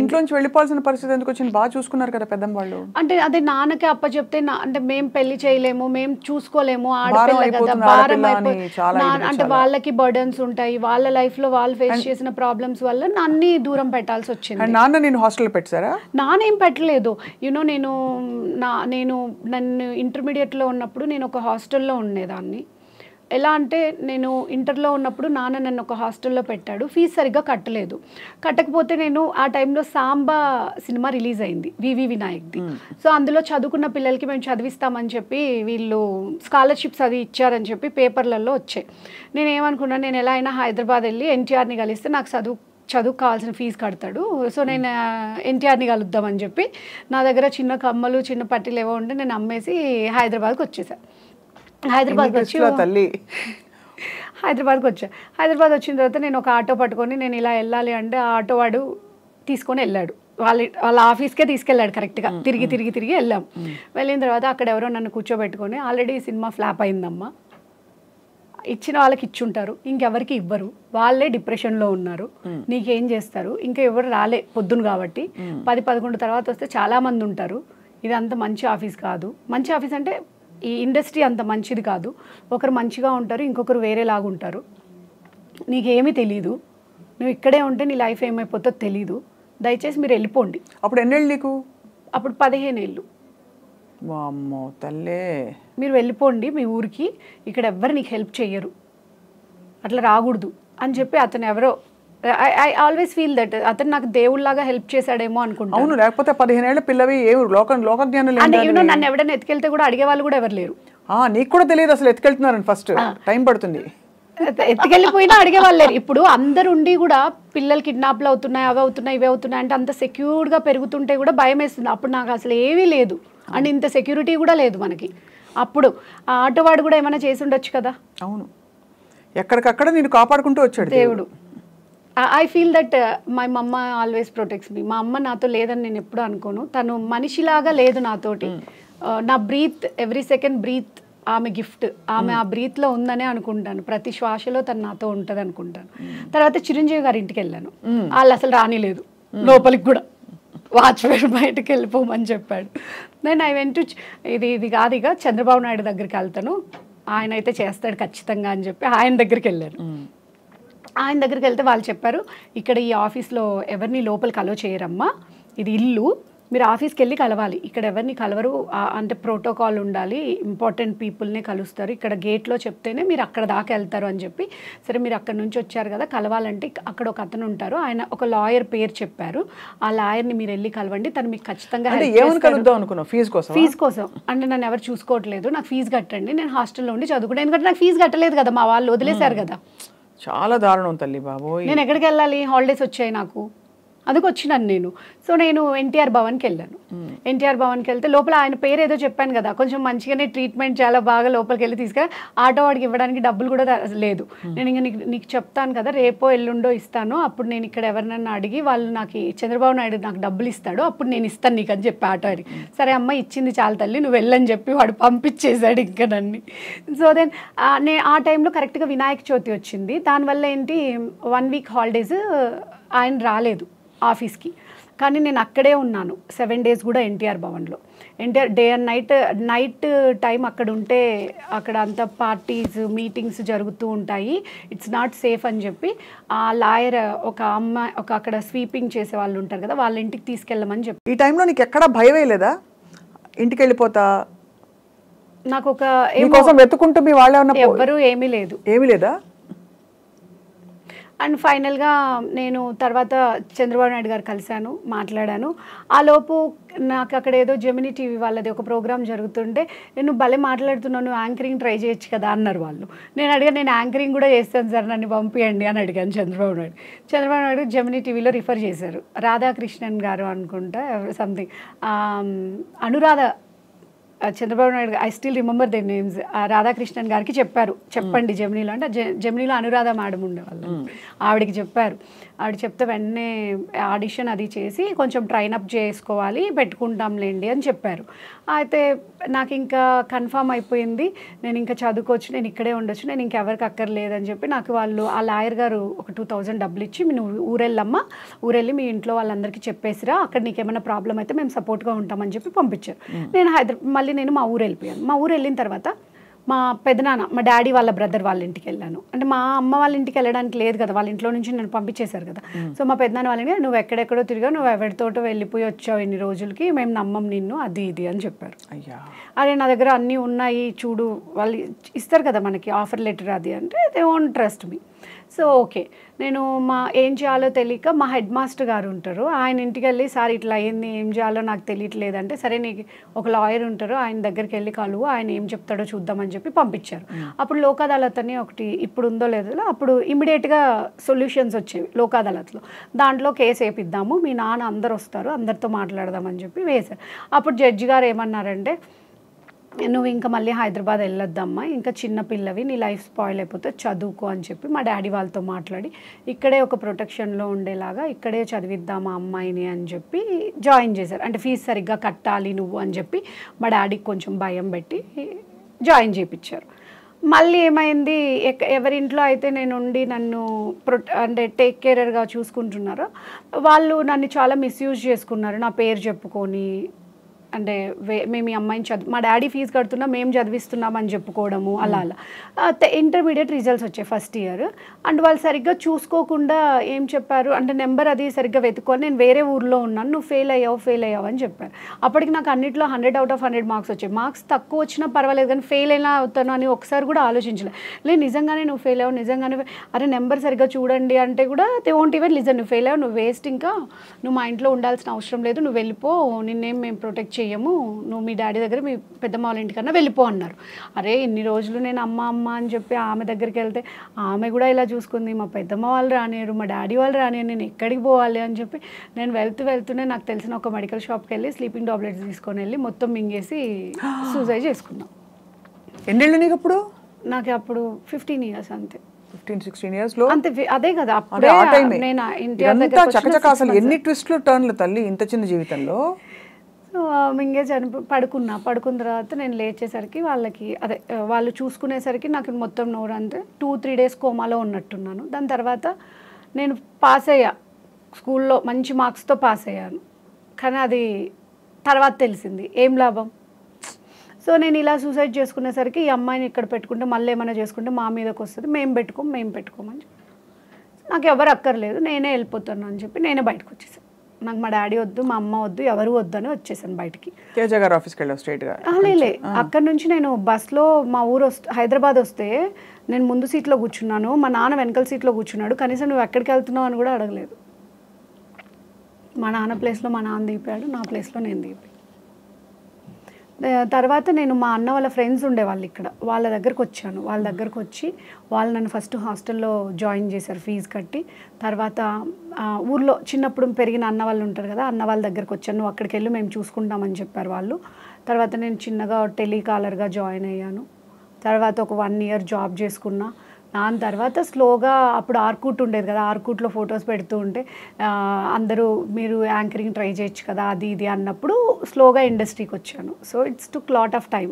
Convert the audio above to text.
ఇంట్లోంచి వెళ్ళిపోవాల్సిన పరిస్థితి ఎందుకు వచ్చింది? బాగా చూసుకున్నారు కదా పెద్దమ్మ వాళ్ళు. అంటే అదే నాన్నకి అప్పచెప్తే నా అంటే మేము పెళ్ళి చేయలేము మేము చూసుకోలేము ఆడపిల్ల కదా భారం అంటే వాళ్ళకి బర్డన్స్ ఉంటాయి వాళ్ళ లైఫ్లో వాళ్ళు ఫేస్ చేసిన ప్రాబ్లమ్స్ వల్ల నన్ని దూరం పెట్టాల్సి వచ్చింది. నాన్న నేను హాస్టల్ పెట్టారా? నానేం పెట్టలేదు. యూనో నేను నా నేను నన్ను ఇంటర్మీడియట్లో ఉన్నప్పుడు నేను ఒక హాస్టల్లో ఉండేదాన్ని. ఎలా అంటే నేను ఇంటర్లో ఉన్నప్పుడు నాన్న నన్ను ఒక హాస్టల్లో పెట్టాడు. ఫీజు సరిగ్గా కట్టలేదు. కట్టకపోతే నేను ఆ టైంలో సాంబా సినిమా రిలీజ్ అయింది వివి వినాయక్ది. సో అందులో చదువుకున్న పిల్లలకి మేము చదివిస్తామని చెప్పి వీళ్ళు స్కాలర్షిప్స్ అది ఇచ్చారని చెప్పి పేపర్లలో వచ్చాయి. నేను ఏమనుకున్నాను నేను ఎలా అయినా హైదరాబాద్ వెళ్ళి ఎన్టీఆర్ని కలిస్తే నాకు చదువు చదువుకు కావాల్సిన ఫీజు కడతాడు. సో నేను ఎన్టీఆర్ని కలుద్దామని చెప్పి నా దగ్గర చిన్న కమ్మలు చిన్న పట్టీలు ఏవో ఉంటే నేను అమ్మేసి హైదరాబాద్కి వచ్చేసాను హైదరాబాద్కి వచ్చి తల్లి? హైదరాబాద్కి వచ్చా. హైదరాబాద్ వచ్చిన తర్వాత నేను ఒక ఆటో పట్టుకొని నేను ఇలా వెళ్ళాలి అంటే ఆ ఆటో వాడు తీసుకొని వెళ్ళాడు. వాళ్ళ వాళ్ళ ఆఫీస్కే తీసుకెళ్ళాడు కరెక్ట్గా తిరిగి తిరిగి తిరిగి వెళ్ళాం. వెళ్ళిన తర్వాత అక్కడ ఎవరో నన్ను కూర్చోబెట్టుకొని ఆల్రెడీ సినిమా ఫ్లాప్ అయిందమ్మా. ఇచ్చిన వాళ్ళకి ఇచ్చుంటారు. ఇంకెవరికి ఇవ్వరు. వాళ్ళే డిప్రెషన్లో ఉన్నారు. నీకేం చేస్తారు? ఇంకా ఎవరు రాలే పొద్దున కాబట్టి. పది పదకొండు తర్వాత వస్తే చాలా మంది ఉంటారు. ఇది అంత మంచి ఆఫీస్ కాదు. మంచి ఆఫీస్ అంటే ఈ ఇండస్ట్రీ అంత మంచిది కాదు. ఒకరు మంచిగా ఉంటారు ఇంకొకరు వేరేలాగా ఉంటారు. నీకేమీ తెలీదు. నువ్వు ఇక్కడే ఉంటే నీ లైఫ్ ఏమైపోతుందో తెలీదు. దయచేసి మీరు వెళ్ళిపోండి. అప్పుడు ఎన్నేళ్ళు నీకు? అప్పుడు పదిహేను ఏళ్ళు. వామ్మో తల్లే. మీరు వెళ్ళిపోండి మీ ఊరికి. ఇక్కడ ఎవ్వరు నీకు హెల్ప్ చెయ్యరు. అట్లా రాకూడదు అని చెప్పి అతను ఎవరో ఐ ఆల్వేస్ ఫీల్ దట్ అతను నాకు దేవుళ్ళలాగా హెల్ప్ చేశాడేమో అనుకుంటాను అవును లేకపోతే పదిహేనేళ్ళ పిల్లవి ఏ లోక లోక జ్ఞానం లేదు అంటే నన్ను ఎవడైనా ఎత్తుకెళ్తే కూడా అడిగే వాళ్ళు కూడా ఎవరు లేరు. ఆ, నీకు కూడా తెలియదు అసలు ఎత్తుకెళ్తున్నారని ఫస్ట్ టైం పడుతుంది. ఎత్త- ఎత్తుకెళ్ళిపోయినా అడిగే వాళ్ళు లేరు. ఇప్పుడు అందరు ఉండి కూడా పిల్లలు కిడ్నాప్లు అవుతున్నాయి అవి అవుతున్నాయి ఇవి అవుతున్నాయి అంటే అంత సెక్యూర్డ్గా పెరుగుతుంటే కూడా భయం వేస్తుంది. అప్పుడు నాకు అసలు ఏమీ లేదు. అండ్ ఇంత సెక్యూరిటీ కూడా లేదు మనకి. అప్పుడు ఆ ఆటోవాడు కూడా ఏమైనా చేసి ఉండొచ్చు కదా? అవును. ఎక్కడికక్కడ నేను కాపాడుకుంటూ వచ్చాడు దేవుడు. I feel that my mamma always protects me మా అమ్మ నాతో లేదని నేను ఎప్పుడు అనుకోను. తను మనిషిలాగా లేదు నాతోటి. Uh, నా బ్రీత్ ఎవ్రీ సెకండ్ బ్రీత్ ఆమె గిఫ్ట్ ఆమె ఆ బ్రీత్లో ఉందనే అనుకుంటాను. ప్రతి శ్వాసలో తను నాతో ఉంటుంది అనుకుంటాను. తర్వాత చిరంజీవి గారి ఇంటికి వెళ్ళాను. వాళ్ళు అసలు రానిలేదు. లోపలికి కూడా. వాచ్మెన్ బయటకు వెళ్ళిపోమని చెప్పాడు. నేను ఐ వెంట ఇది ఇది కాదు ఇక చంద్రబాబు నాయుడు దగ్గరికి వెళ్తాను. ఆయన అయితే చేస్తాడు ఖచ్చితంగా అని చెప్పి ఆయన దగ్గరికి వెళ్ళాను. ఆయన దగ్గరికి వెళ్తే వాళ్ళు చెప్పారు ఇక్కడ ఈ ఆఫీస్లో ఎవరిని లోపలికి అలో చేయరమ్మా ఇది ఇల్లు మీరు ఆఫీస్కి వెళ్ళి కలవాలి ఇక్కడ ఎవరిని కలవరు అంటే ప్రోటోకాల్ ఉండాలి ఇంపార్టెంట్ పీపుల్నే కలుస్తారు ఇక్కడ గేట్లో చెప్తేనే మీరు అక్కడ దాకా వెళ్తారు అని చెప్పి సరే మీరు అక్కడ నుంచి వచ్చారు కదా కలవాలంటే అక్కడ ఒక అతను ఉంటారు ఆయన ఒక లాయర్ పేరు చెప్పారు ఆ లాయర్ని మీరు వెళ్ళి కలవండి తను మీకు ఖచ్చితంగా ఫీజు కోసం ఫీజు కోసం. అంటే నన్ను ఎవరు చూసుకోవట్లేదు నాకు ఫీజు కట్టండి నేను హాస్టల్లో ఉండి చదువుకుంటాను ఎందుకంటే నాకు ఫీజు కట్టలేదు కదా మా వాళ్ళు వదిలేశారు కదా. చాలా దారుణం తల్లి బాబోయ్. నేను ఎక్కడికి వెళ్ళాలి? హాలిడేస్ వచ్చాయి నాకు. అందుకు వచ్చినాను నేను. సో నేను ఎన్టీఆర్ భవన్కి వెళ్ళాను. ఎన్టీఆర్ భవన్కి వెళ్తే లోపల ఆయన పేరు ఏదో చెప్పాను కదా కొంచెం మంచిగానే ట్రీట్మెంట్ చాలా బాగా లోపలికి వెళ్ళి తీసుకెళ్ళి ఆటో వాడికి ఇవ్వడానికి డబ్బులు కూడా లేదు. నేను ఇంకా నీకు నీకు చెప్తాను కదా రేపో ఎల్లుండో ఇస్తాను అప్పుడు నేను ఇక్కడ ఎవరినన్నా అడిగి వాళ్ళు నాకు చంద్రబాబు నాయుడు నాకు డబ్బులు ఇస్తాడు అప్పుడు నేను ఇస్తాను నీకు అని చెప్పి ఆటో వాడికి. సరే అమ్మ ఇచ్చింది చాలా తల్లి నువ్వు వెళ్ళని చెప్పి వాడు పంపించేశాడు ఇంకా నన్ను. సో దెన్ నేను ఆ టైంలో కరెక్ట్గా వినాయక చవితి వచ్చింది. దానివల్ల ఏంటి వన్ వీక్ హాలిడేస్ ఆయన రాలేదు. ఆఫీస్కి. కానీ నేను అక్కడే ఉన్నాను. సెవెన్ డేస్ కూడా ఎన్టీఆర్ భవన్లో. NTR day and night night time అక్కడ ఉంటే అక్కడ అంత పార్టీస్ మీటింగ్స్ జరుగుతూ ఉంటాయి. ఇట్స్ నాట్ సేఫ్ అని చెప్పి ఆ లాయర్ ఒక అమ్మాయి ఒక అక్కడ స్వీపింగ్ చేసే వాళ్ళు ఉంటారు కదా వాళ్ళ ఇంటికి తీసుకెళ్ళమని చెప్పి. ఈ టైంలో నీకు ఎక్కడా భయమే లేదా ఇంటికి వెళ్ళిపోతా? నాకు ఒక వెతుకుంటూ మీ వాళ్ళే ఎవ్వరూ ఏమీ లేదు. ఏమీ లేదా? అండ్ ఫైనల్గా నేను తర్వాత చంద్రబాబు నాయుడు గారు కలిశాను మాట్లాడాను. ఆ లోపు నాకు అక్కడ ఏదో జెమినీ టీవీ వాళ్ళది ఒక ప్రోగ్రామ్ జరుగుతుంటే నేను భలే మాట్లాడుతున్నాను యాంకరింగ్ ట్రై చేయొచ్చు కదా అన్నారు వాళ్ళు. నేను అడిగా నేను యాంకరింగ్ కూడా చేస్తాను సార్ నన్ను పంపియండి అని అడిగాను చంద్రబాబు నాయుడు. చంద్రబాబు నాయుడు జెమినీ టీవీలో రిఫర్ చేశారు. రాధాకృష్ణన్ గారు అనుకుంటా something Anuradha Chandrababu Naidu I still remember the names Radhakrishnan గారికి చెప్పారు. చెప్పండి జెమినీలో అంటే జెమినీలో అనురాధ మేడం ఉండేవాళ్ళు. ఆవిడకి చెప్పారు. ఆవిడ చెప్తే వెంటనే ఆడిషన్ అది చేసి కొంచెం ట్రైన్ అప్ చేసుకోవాలి పెట్టుకుంటాంలేండి అని చెప్పారు. అయితే నాకు ఇంకా కన్ఫామ్ అయిపోయింది. నేను ఇంకా చదువుకోవచ్చు నేను ఇక్కడే ఉండొచ్చు నేను ఇంకెవరికి అక్కర్లేదని చెప్పి నాకు వాళ్ళు ఆ లాయర్ గారు ఒక టూ థౌజండ్ డబ్బులు ఇచ్చి నువ్వు ఊరెళ్ళమ్మా ఊరెళ్ళి మీ ఇంట్లో వాళ్ళందరికీ చెప్పేసిరా అక్కడ నీకు ఏమైనా ప్రాబ్లం అయితే మేము సపోర్ట్గా ఉంటామని చెప్పి పంపించారు. నేను హైదరాబాద్ మళ్ళీ నేను మా ఊరు వెళ్ళిపోయాను. మా ఊరు వెళ్ళిన తర్వాత మా పెదనాన్న మా డాడీ వాళ్ళ బ్రదర్ వాళ్ళ ఇంటికి వెళ్ళాను. అంటే మా అమ్మ వాళ్ళ ఇంటికి వెళ్ళడానికి లేదు కదా వాళ్ళ ఇంట్లో నుంచి నన్ను పంపించేశారు కదా. సో మా పెదనాన్న వాళ్ళని నువ్వు ఎక్కడెక్కడో తిరిగా నువ్వు ఎవరితోటో వెళ్ళిపోయి వచ్చావు ఇన్ని రోజులకి మేము నమ్మం నిన్ను అది ఇది అని చెప్పారు. అయ్యా. అరే నా దగ్గర అన్నీ ఉన్నాయి చూడు వాళ్ళు ఇస్తారు కదా మనకి ఆఫర్ లెటర్ అది అంటే they won't trust me so okay. నేను మా ఏం చేయాలో తెలియక మా హెడ్ మాస్టర్ గారు ఉంటారు ఆయన ఇంటికి వెళ్ళి సార్ ఇట్లా అయింది ఏం చేయాలో నాకు తెలియట్లేదు అంటే సరే నీకు ఒక లాయర్ ఉంటారు ఆయన దగ్గరికి వెళ్ళి కలువు ఆయన ఏం చెప్తాడో చూద్దామని చెప్పి పంపించారు. అప్పుడు లోక్ అదాలత్ అని ఒకటి ఇప్పుడు ఉందో లేదో అప్పుడు ఇమీడియట్గా సొల్యూషన్స్ వచ్చేవి లోక్ అదాలత్లో దాంట్లో కేసు వేపిద్దాము మీ నాన్న అందరు వస్తారు అందరితో మాట్లాడదామని చెప్పి వేశారు. అప్పుడు జడ్జి గారు ఏమన్నారంటే నువ్వు ఇంకా మళ్ళీ హైదరాబాద్ వెళ్ళొద్దమ్మా ఇంకా చిన్న పిల్లవి నీ లైఫ్ స్పాయిల్ అయిపోతే చదువుకో అని చెప్పి మా డాడీ వాళ్ళతో మాట్లాడి ఇక్కడే ఒక ప్రొటెక్షన్లో ఉండేలాగా ఇక్కడే చదివిద్దామా అమ్మాయిని అని చెప్పి జాయిన్ చేశారు. అంటే ఫీజు సరిగ్గా కట్టాలి నువ్వు అని చెప్పి మా డాడీకి కొంచెం భయం పెట్టి జాయిన్ చేయించారు మళ్ళీ ఏమైంది? ఎవరింట్లో అయితే నేను ఉండి నన్ను ప్రొ అంటే టేక్ కేరర్గా చూసుకుంటున్నారో వాళ్ళు నన్ను చాలా మిస్యూజ్ చేసుకున్నారు. నా పేరు చెప్పుకొని అంటే వే మేము ఈ అమ్మాయిని చదువు మా డాడీ ఫీజు కడుతున్నా మేము చదివిస్తున్నామని చెప్పుకోవడము అలా అలా. ఇంటర్మీడియట్ రిజల్ట్స్ వచ్చాయి ఫస్ట్ ఇయర్. అండ్ వాళ్ళు సరిగ్గా చూసుకోకుండా ఏం చెప్పారు? అంటే నెంబర్ అది సరిగ్గా వెతుక్కొని నేను వేరే ఊర్లో ఉన్నాను నువ్వు ఫెయిల్ అయ్యావు ఫెయిల్ అయ్యావు అని చెప్పారు. అప్పటికి నాకు అన్నిట్లో hundred out of hundred marks వచ్చాయి. మార్క్స్ తక్కువ వచ్చినా పర్వాలేదు కానీ ఫెయిల్ అయినా అవుతాను అని ఒకసారి కూడా ఆలోచించలే. లే నిజంగానే నువ్వు ఫెయిల్ అయ్యావు నిజంగానే అరే నెంబర్ సరిగ్గా చూడండి అంటే కూడా దే ఓంట్ ఈవెన్ లిజన్ నువ్వు ఫెయిల్ అయ్యావు నువ్వు వేస్ట్ ఇంకా నువ్వు మా ఇంట్లో ఉండాల్సిన అవసరం లేదు నువ్వు వెళ్ళిపో నిన్నేం మేము ప్రొటెక్ట్ చేయము నువ్వు మీ డాడీ దగ్గర మీ పెద్దమ్మ వాళ్ళ ఇంటికన్నా వెళ్ళిపో అన్నారు. అరే ఇన్ని రోజులు నేను అమ్మ అమ్మ అని చెప్పి ఆమె దగ్గరికి వెళ్తే ఆమె కూడా ఇలా చూసుకుంది మా పెద్దమ్మ వాళ్ళు రానియరు మా డాడీ వాళ్ళు రానియరు నేను ఎక్కడికి పోవాలి? అని చెప్పి నేను వెళ్తూ వెళ్తూనే నాకు తెలిసిన ఒక మెడికల్ షాప్కి వెళ్ళి స్లీపింగ్ టాబ్లెట్స్ తీసుకొని వెళ్ళి మొత్తం మింగేసి సూసైడ్ చేసుకున్నాం. ఎన్నేళ్ళు నీకు అప్పుడు? నాకు అప్పుడు ఫిఫ్టీన్ ఇయర్స్ అంతే. ఫిఫ్టీన్ సిక్స్టీన్ ఇయర్స్లో? అంతే అదే కదా అప్పుడే నేను చకచక అసలు ఎన్ని ట్విస్ట్లు టర్న్లు తల్లి ఇంత చిన్న జీవితంలో? మింగే చనిపో పడుకున్నా. పడుకున్న తర్వాత నేను లేచేసరికి వాళ్ళకి అదే వాళ్ళు చూసుకునేసరికి నాకు మొత్తం నోరు అంతే టూ త్రీ డేస్ కోమాలో ఉన్నట్టున్నాను. దాని తర్వాత నేను పాస్ అయ్యా. స్కూల్లో మంచి మార్క్స్తో పాస్ అయ్యాను. కానీ అది తర్వాత తెలిసింది. ఏం లాభం? సో నేను ఇలా సూసైడ్ చేసుకునేసరికి ఈ అమ్మాయిని ఇక్కడ పెట్టుకుంటే మళ్ళీ ఏమైనా చేసుకుంటే మా మీదకి వస్తుంది. మేము పెట్టుకోం మేము పెట్టుకోమని చెప్పి. నాకు ఎవరు అక్కర్లేదు. నేనే వెళ్ళిపోతాను అని చెప్పి నేనే బయటకు వచ్చేసాను నాకు మా డాడీ వద్దు మా అమ్మ వద్దు ఎవరు వద్దు అని వచ్చేసాను బయటికి. తేజ గారి ఆఫీస్కి వెళ్ళావు లేలే అక్కడ నుంచి నేను బస్లో మా ఊరు వస్తే హైదరాబాద్ వస్తే నేను ముందు సీట్లో కూర్చున్నాను మా నాన్న వెనకాల సీట్లో కూర్చున్నాడు కనీసం నువ్వు ఎక్కడికి వెళ్తున్నావు అని కూడా అడగలేదు. మా నాన్న ప్లేస్లో మా నాన్న దిగిపోయాడు నా ప్లేస్లో నేను దిగిపోయాను. తర్వాత నేను మా అన్న వాళ్ళ ఫ్రెండ్స్ ఉండేవాళ్ళు ఇక్కడ. వాళ్ళ దగ్గరకు వచ్చాను. వాళ్ళ దగ్గరకు వచ్చి వాళ్ళు నన్ను ఫస్ట్ హాస్టల్లో జాయిన్ చేశారు ఫీజు కట్టి. తర్వాత ఊర్లో చిన్నప్పుడు పెరిగిన అన్న వాళ్ళు ఉంటారు కదా అన్న వాళ్ళ దగ్గరకు వచ్చాను. నువ్వు అక్కడికి వెళ్ళి మేము చూసుకుంటామని చెప్పారు వాళ్ళు. తర్వాత నేను చిన్నగా టెలికాలర్గా జాయిన్ అయ్యాను. తర్వాత ఒక వన్ ఇయర్ జాబ్ చేసుకున్నా. దాని తర్వాత స్లోగా అప్పుడు ఆర్కూట్ ఉండేది కదా ఆర్కూట్లో ఫొటోస్ పెడుతూ ఉంటే అందరూ మీరు యాంకరింగ్ ట్రై చేయొచ్చు కదా అది ఇది అన్నప్పుడు స్లోగా ఇండస్ట్రీకి వచ్చాను. So it's to lot of time